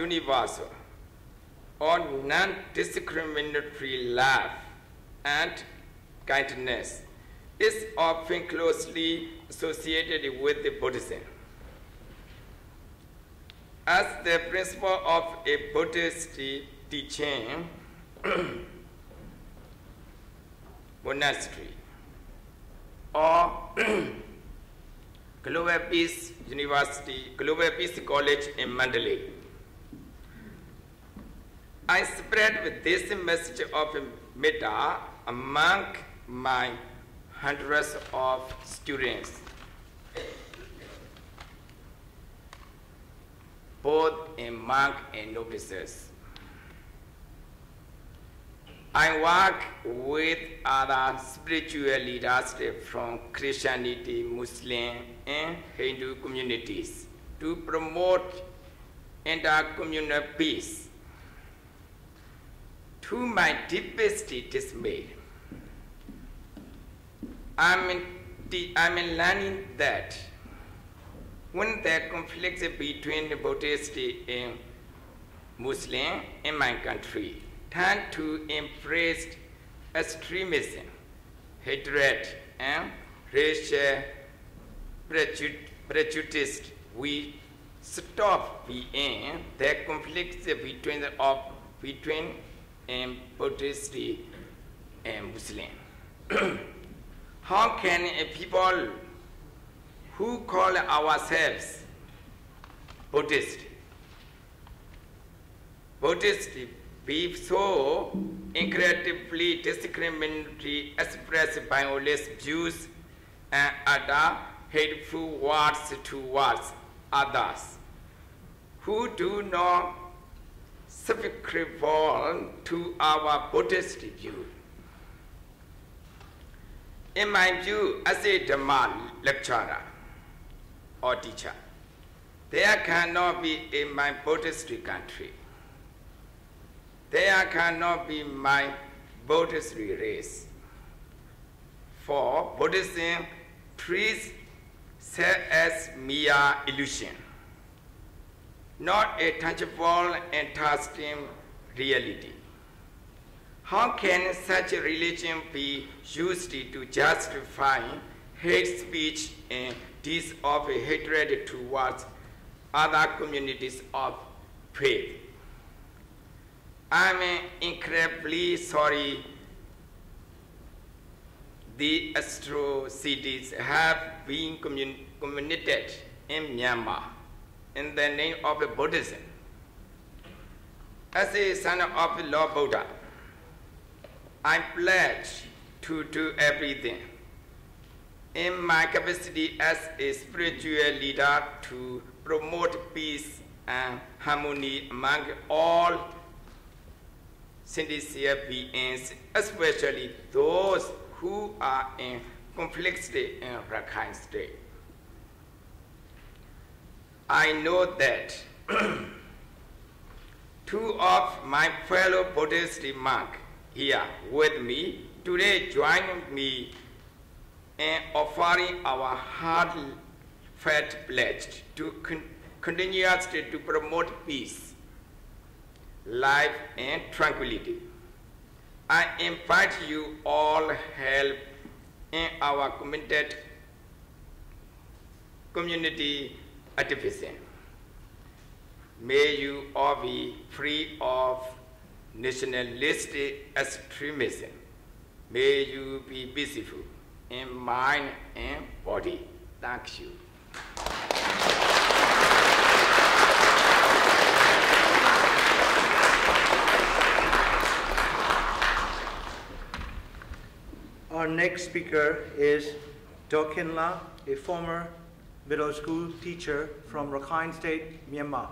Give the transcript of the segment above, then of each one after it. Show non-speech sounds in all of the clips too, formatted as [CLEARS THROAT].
universal or non-discriminatory love and kindness is often closely associated with the Buddhism. As the principle of a Buddhist teaching, [CLEARS THROAT] monastery or [CLEARS THROAT] Global Peace University, Global Peace College in Mandalay. I spread with this message of metta among my hundreds of students, both in monk and novices. I work with other spiritual leaders from Christianity, Muslim, and Hindu communities to promote inter-communal peace. To my deepest dismay, I'm, I'm learning that when the conflict between Buddhist and Muslim in my country tend to embrace extremism, hatred, and racial prejudice, we stop being the conflict between of, between um, Buddhist and Muslim. [CLEARS THROAT] How can people who call ourselves Buddhist, Buddhist be so incredibly discriminatory, express violence, views, and other hateful words towards others who do not subscribe to our Buddhist view. In my view, as a Dhamma lecturer or teacher, there cannot be in my Buddhist country there cannot be my Buddhist race. For Buddhism treats self as mere illusion, not a tangible and tasting reality. How can such a religion be used to justify hate speech and deeds of hatred towards other communities of faith? I'm incredibly sorry the atrocities have been committed in Myanmar in the name of Buddhism. As a son of the Lord Buddha, I pledge to do everything in my capacity as a spiritual leader to promote peace and harmony among all sincere beings, especially those who are in conflict state in Rakhine state. I know that [CLEARS THROAT] two of my fellow Buddhist monks here with me today join me in offering our heartfelt pledge to con continuously to promote peace life, and tranquility. I invite you all help in our committed community May you all be free of nationalistic extremism. May you be peaceful in mind and body. Thank you. Our next speaker is Daw Khin Hla, a former middle school teacher from Rakhine State, Myanmar.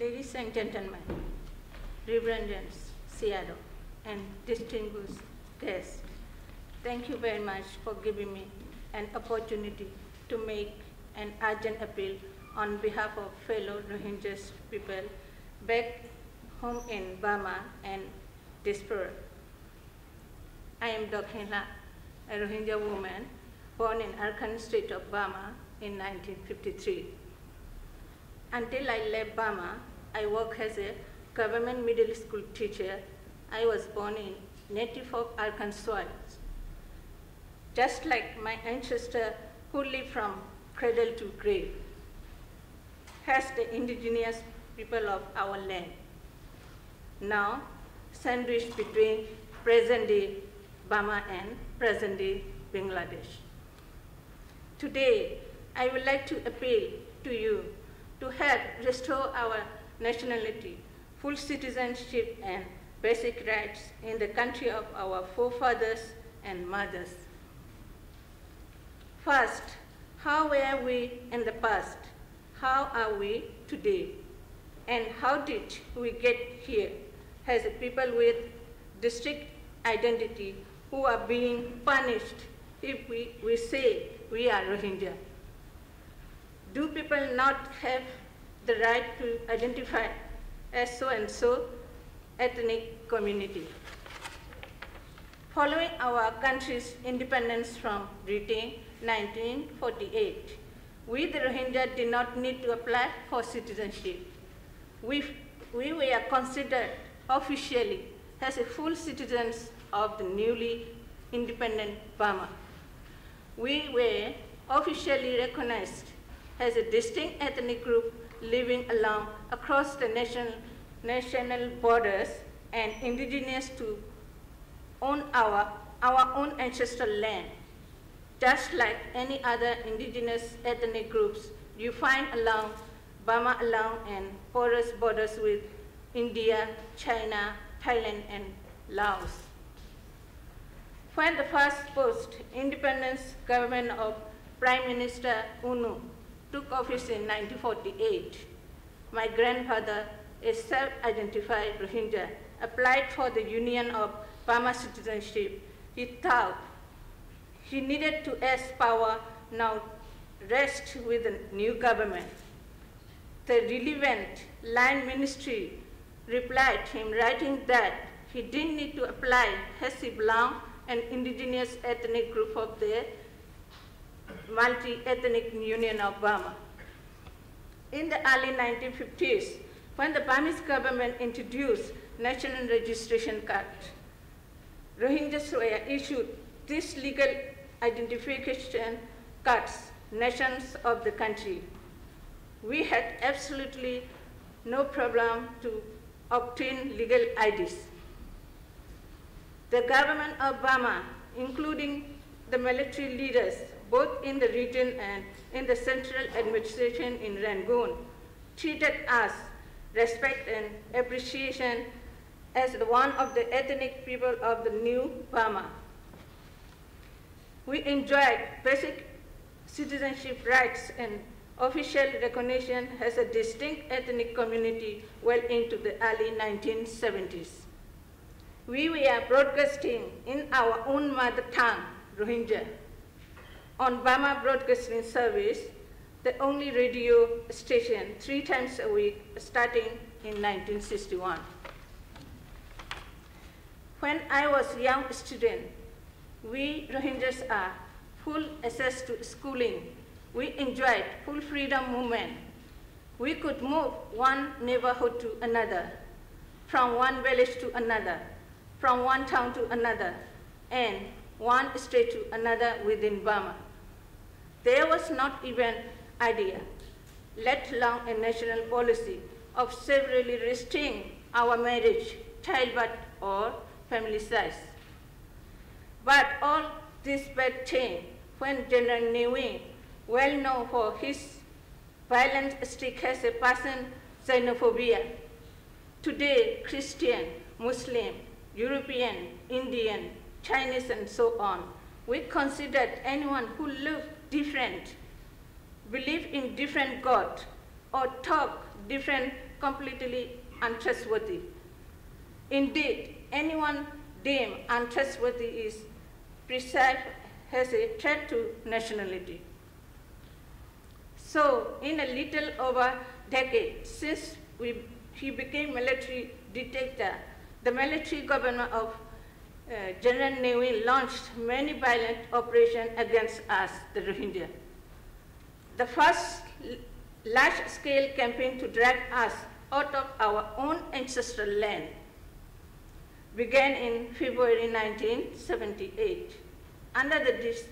Ladies and gentlemen, reverends, Seattle, and distinguished guests, Thank you very much for giving me an opportunity to make an urgent appeal on behalf of fellow Rohingya people back home in Burma and diaspora. I am Daw Khin Hla, a Rohingya woman born in Arakan state of Burma in 1953. Until I left Burma, I worked as a government middle school teacher. I was born in native of Arakan. Just like my ancestor who lived from cradle to grave, has the indigenous people of our land. Now, sandwiched between present-day Burma and present-day Bangladesh. Today, I would like to appeal to you to help restore our nationality, full citizenship, and basic rights in the country of our forefathers and mothers. First, how were we in the past? How are we today? And how did we get here as people with district identity who are being punished if we, we say we are Rohingya? Do people not have the right to identify as so and so ethnic community? Following our country's independence from Britain 1948, we the Rohingya did not need to apply for citizenship. We, we were considered officially as a full citizens of the newly independent Burma. We were officially recognized as a distinct ethnic group living along across the nation, national borders and indigenous to own our, our own ancestral land. Just like any other indigenous ethnic groups you find along Burma along and porous borders with India, China, Thailand, and Laos. When the first post-independence government of Prime Minister U Nu took office in 1948, my grandfather, a self-identified Rohingya, applied for the Union of Burma citizenship. He thought he needed to ask power now rest with the new government. The relevant land ministry replied him writing that he didn't need to apply as he belonged an indigenous ethnic group of the multi-ethnic union of Burma. In the early 1950s, when the Burmese government introduced national registration card, Rohingyas were issued this legal identification cards, nations of the country. We had absolutely no problem to obtain legal IDs. The government of Burma, including the military leaders, both in the region and in the central administration in Rangoon, treated us respect and appreciation as the one of the ethnic people of the new Burma. We enjoyed basic citizenship rights and official recognition as a distinct ethnic community well into the early 1970s. We were broadcasting in our own mother tongue, Rohingya, on Burma Broadcasting Service, the only radio station three times a week starting in 1961. When I was a young student, we Rohingyas are full access to schooling. We enjoyed full freedom movement. We could move one neighborhood to another, from one village to another, from one town to another, and one state to another within Burma. There was not even idea, let alone a national policy, of severely restricting our marriage, childbirth, or family size. But all this bad changed when General Ne Win, well known for his violent streak as a person xenophobia, today Christian, Muslim, European, Indian, Chinese, and so on, we considered anyone who looked different, believed in different God, or talk different completely untrustworthy. Indeed, anyone deemed untrustworthy is perceived as a threat to nationality. So, in a little over decade since we he became military dictator. The military government of uh, General Ne launched many violent operations against us, the Rohingya. The first large-scale campaign to drag us out of our own ancestral land began in February 1978 under the dis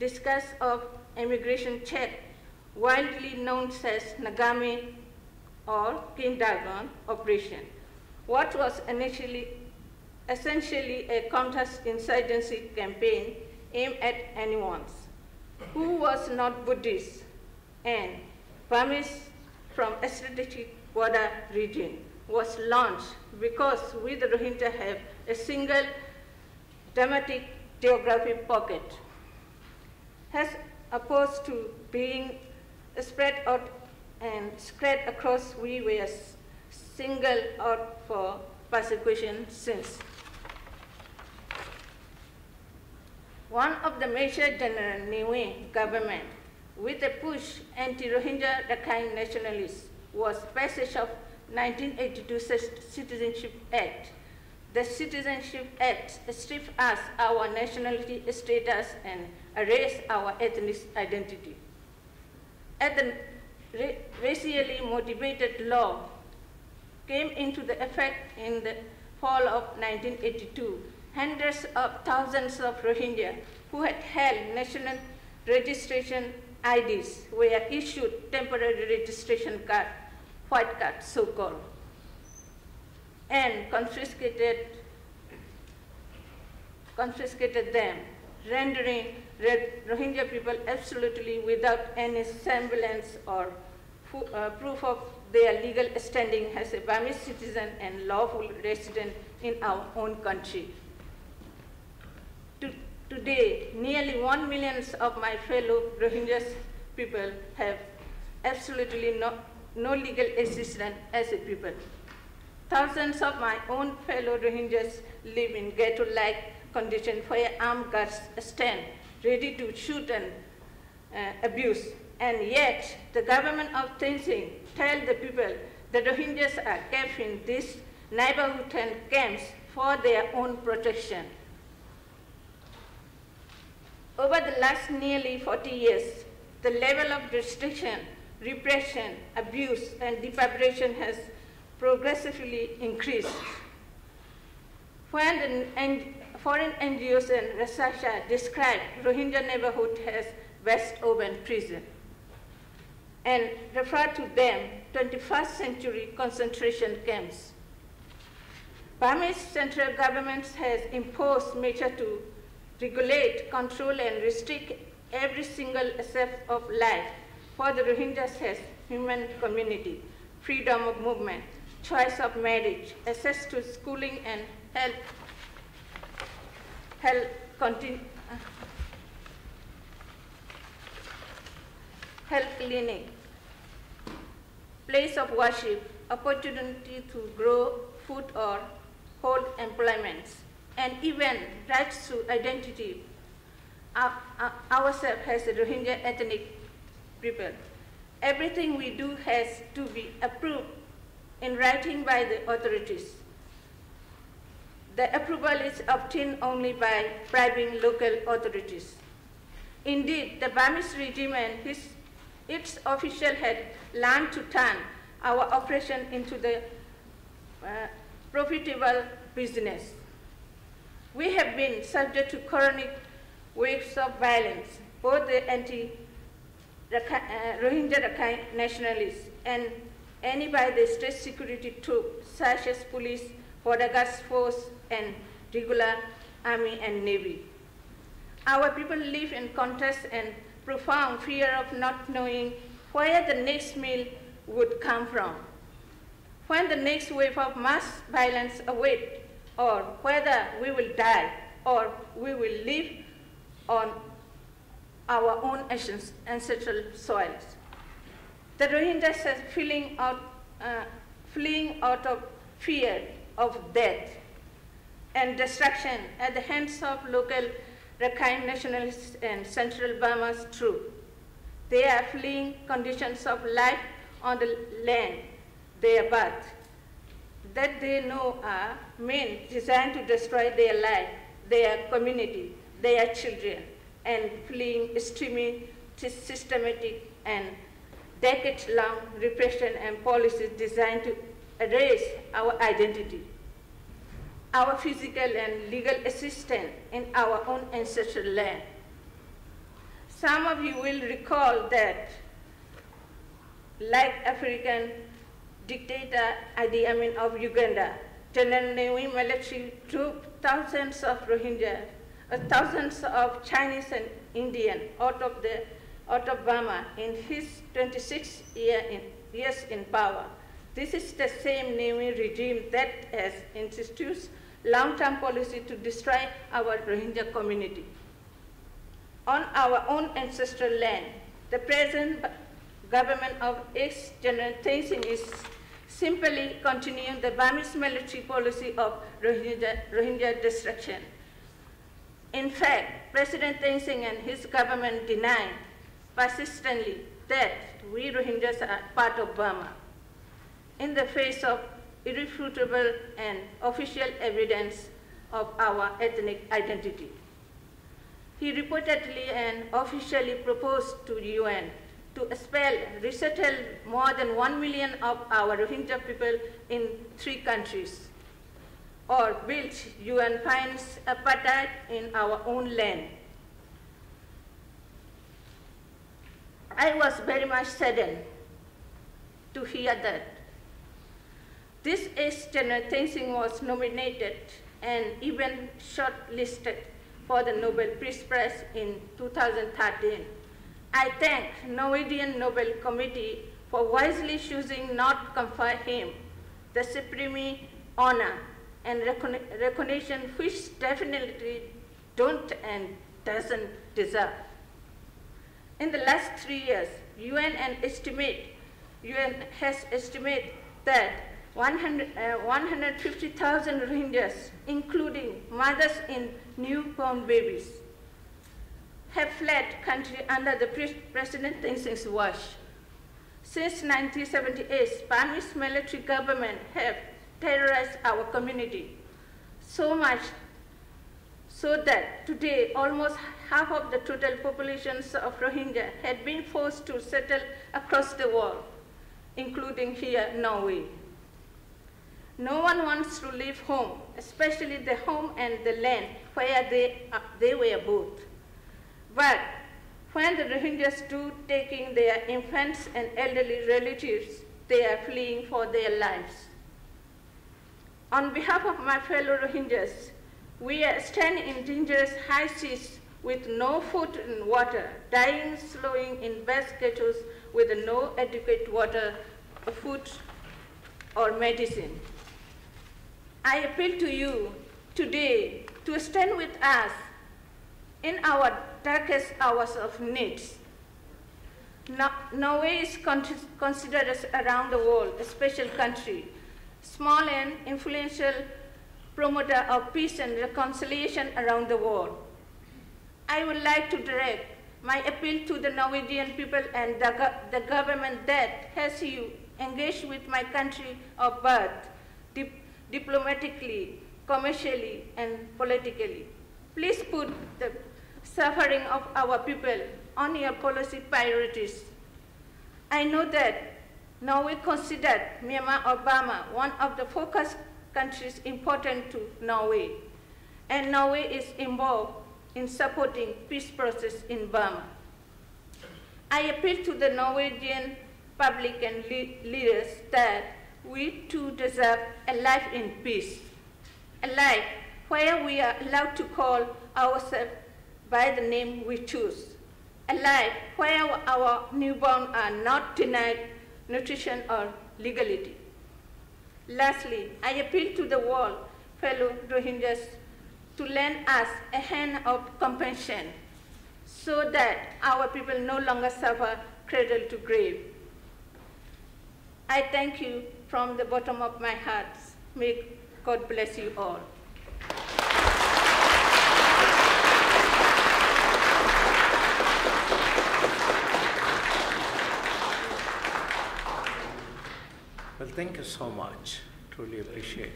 discuss of immigration check, widely known as Nagamin or King Dragon operation. What was initially essentially a counter-insurgency campaign aimed at anyone who was not Buddhist and Burmese from a strategic border region was launched because we the Rohingya have a single dramatic geographic pocket. As opposed to being spread out and spread across, we were single out for persecution since. One of the major General Ne Win government with a push anti-Rohingya Rakhine nationalists was passage of 1982 Citizenship Act. The Citizenship Act stripped us our nationality status and erased our ethnic identity. The racially motivated law came into the effect in the fall of 1982, hundreds of thousands of Rohingya who had held national registration IDs were issued temporary registration card, white card so-called, and confiscated, confiscated them, rendering Rohingya people absolutely without any semblance or uh, proof of their legal standing as a Burmese citizen and lawful resident in our own country. To, today, nearly one million of my fellow Rohingya people have absolutely no, no legal assistance as a people. Thousands of my own fellow Rohingyas live in ghetto-like conditions where armed guards stand ready to shoot and uh, abuse. And yet, the government of Thein Sein tell the people the Rohingyas are kept in these neighborhood and camps for their own protection. Over the last nearly 40 years, the level of restriction, repression, abuse, and deprivation has progressively increased. When foreign NGOs and researchers describe Rohingya neighborhood as West Oban prison and refer to them 21st century concentration camps. Burmese central government has imposed measures to regulate, control, and restrict every single aspect of life for the Rohingyas as human community, freedom of movement, choice of marriage, access to schooling and health, health, continue, health clinic, place of worship, opportunity to grow food or hold employments, and even rights to identity. Our, our, ourselves as a Rohingya ethnic people. Everything we do has to be approved in writing by the authorities. The approval is obtained only by bribing local authorities. Indeed, the Burmese regime and his, its official had learned to turn our operation into the uh, profitable business. We have been subject to chronic waves of violence, both the uh, Rakhine nationalists and any by the state security troops, such as police, border guards force, and regular army and navy. Our people live in contrast and profound fear of not knowing where the next meal would come from, when the next wave of mass violence awaits, or whether we will die or we will live on our own ancestral soils. The Rohingyas are fleeing out, uh, fleeing out of fear of death and destruction at the hands of local Rakhine nationalists and Central Burma's troops. They are fleeing conditions of life on the land, their birth, that they know are men designed to destroy their life, their community, their children, and fleeing extreme, systematic, and decades-long repression and policies designed to erase our identity, our physical and legal existence in our own ancestral land. Some of you will recall that, like African dictator Idi Amin of Uganda, Ne Win military troop thousands of Rohingya, Uh, thousands of Chinese and Indian out of the out of Burma in his 26 year in, years in power. This is the same Ne Win regime that has instituted long-term policy to destroy our Rohingya community. On our own ancestral land, the present government of ex-General is simply continuing the Burmese military policy of Rohingya, Rohingya destruction. In fact, President Thein Sein and his government deny persistently that we Rohingyas are part of Burma. In the face of irrefutable and official evidence of our ethnic identity. He reportedly and officially proposed to the UN to expel, resettle more than one million of our Rohingya people in three countries, or build UN finds apartheid in our own land. I was very much saddened to hear that. This ex-General Thein Sein was nominated and even shortlisted for the Nobel Peace Prize in 2013. I thank the Norwegian Nobel Committee for wisely choosing not to confer him the supreme honor and recognition which definitely don't and doesn't deserve. In the last three years, UN and estimate, UN has estimated that 100, uh, 150,000 Rohingyas, including mothers in newborn babies, have fled country under the President Thein Sein's watch. Since 1978, Burmese military government have terrorized our community so much so that today almost half of the total populations of Rohingya had been forced to settle across the world, including here, Norway. No one wants to leave home, especially the home and the land where they, uh, they were both. But when the Rohingyas do taking their infants and elderly relatives, they are fleeing for their lives. On behalf of my fellow Rohingyas, we standing in dangerous high seas with no food and water, dying slowing in vast ghettos with no adequate water, food, or medicine. I appeal to you today to stand with us in our darkest hours of need. No, Norway is con considered around the world a special country, small and influential promoter of peace and reconciliation around the world. I would like to direct my appeal to the Norwegian people and the, go the government that has you engaged with my country of birth dip diplomatically, commercially, and politically. Please put the suffering of our people on your policy priorities. I know that Norway considered Myanmar Obama one of the focus countries important to Norway, and Norway is involved in supporting peace process in Burma. I appeal to the Norwegian public and le leaders that we too deserve a life in peace, a life where we are allowed to call ourselves by the name we choose, a life where our newborn are not denied nutrition or legality. Lastly, I appeal to the world, fellow Rohingyas, to lend us a hand of compassion so that our people no longer suffer cradle to grave. I thank you from the bottom of my heart. May God bless you all. Well, thank you so much. truly appreciate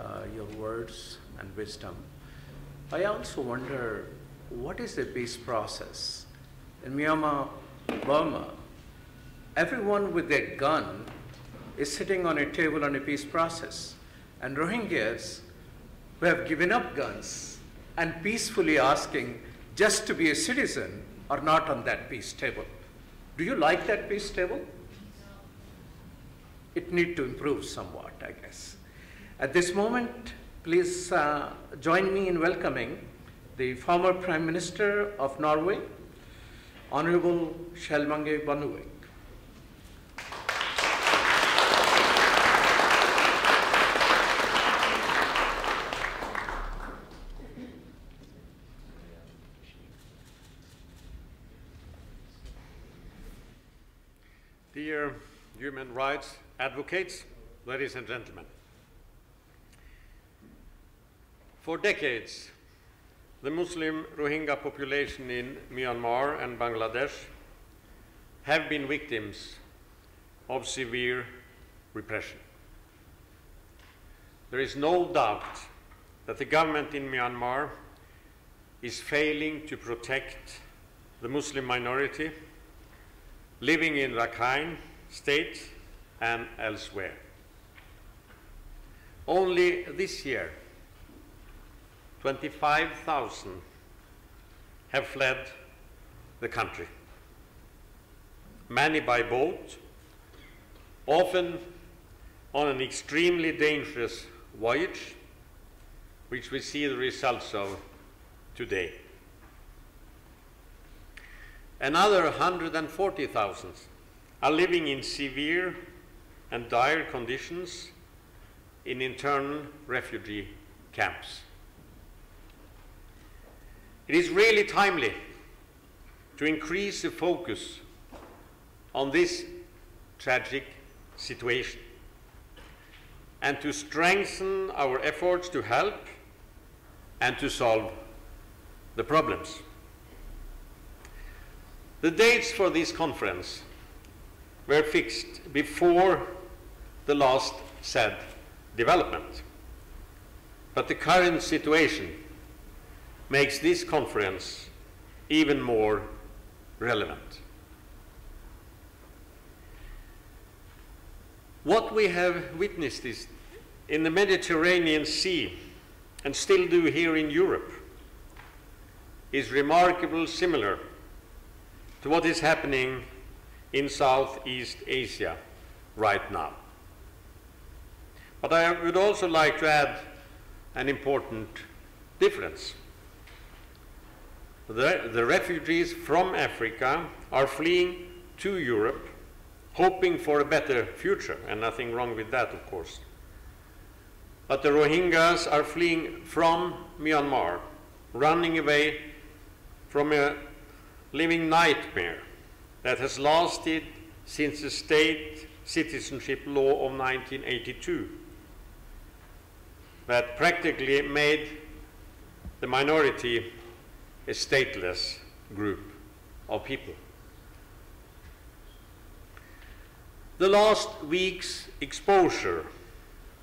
uh, your words and wisdom. I also wonder what is the peace process? In Myanmar, Burma, everyone with their gun is sitting on a table on a peace process. And Rohingyas who have given up guns and peacefully asking just to be a citizen are not on that peace table. Do you like that peace table? It need to improve somewhat, I guess. At this moment, please uh, join me in welcoming the former Prime Minister of Norway, Honorable Kjell-Magne Dear human rights advocates, ladies and gentlemen. For decades, the Muslim Rohingya population in Myanmar and Bangladesh have been victims of severe repression. There is no doubt that the government in Myanmar is failing to protect the Muslim minority living in Rakhine State and elsewhere. Only this year, 25,000 have fled the country, many by boat, often on an extremely dangerous voyage, which we see the results of today. Another 140,000 are living in severe and dire conditions in internal refugee camps. It is really timely to increase the focus on this tragic situation and to strengthen our efforts to help and to solve the problems. The dates for this conference were fixed before the last said development. But the current situation makes this conference even more relevant. What we have witnessed is in the Mediterranean Sea and still do here in Europe is remarkably similar to what is happening in Southeast Asia right now. But I would also like to add an important difference. The, the, refugees from Africa are fleeing to Europe, hoping for a better future, and nothing wrong with that, of course. But the Rohingyas are fleeing from Myanmar, running away from a living nightmare that has lasted since the state citizenship law of 1982 that practically made the minority a stateless group of people. The last week's exposure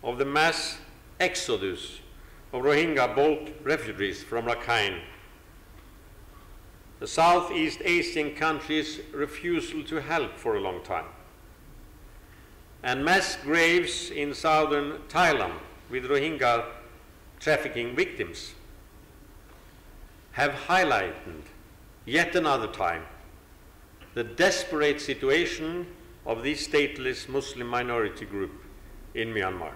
of the mass exodus of Rohingya boat refugees from Rakhine the Southeast Asian countries' refusal to help for a long time. And mass graves in southern Thailand with Rohingya trafficking victims have highlighted yet another time the desperate situation of this stateless Muslim minority group in Myanmar.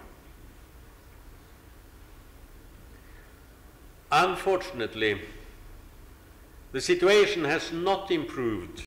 Unfortunately, the situation has not improved